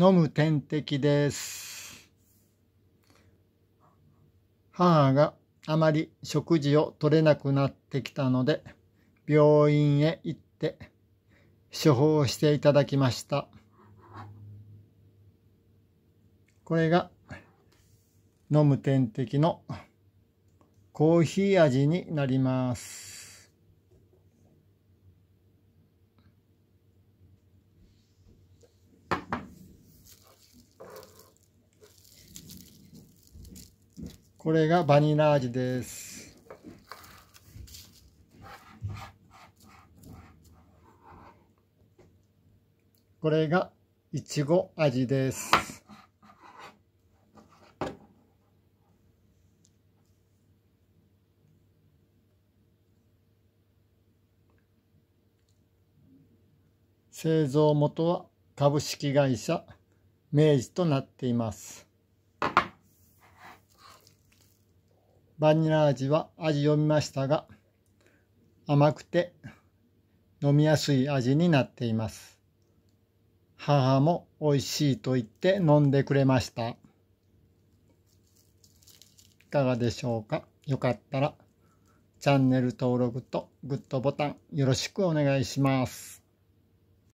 飲む点滴です。母があまり食事を取れなくなってきたので、病院へ行って処方していただきました。これが飲む点滴のコーヒー味になります。これがバニラ味です。これがいちご味です。製造元は株式会社明治となっています。バニラ味は味を見ましたが甘くて飲みやすい味になっています。母も美味しいと言って飲んでくれました。いかがでしょうか？よかったらチャンネル登録とグッドボタンよろしくお願いします。